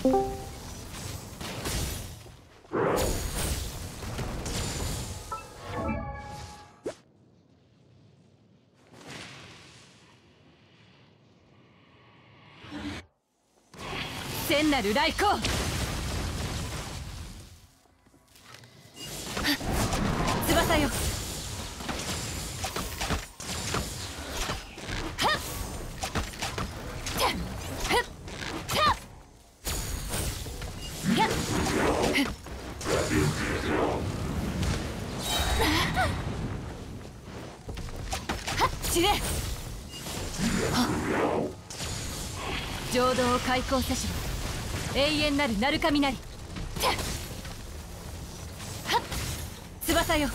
聖なる来光翼よ。はっ散れ浄土を開口せしろ。永遠なる鳴神なり。はっ。翼よ。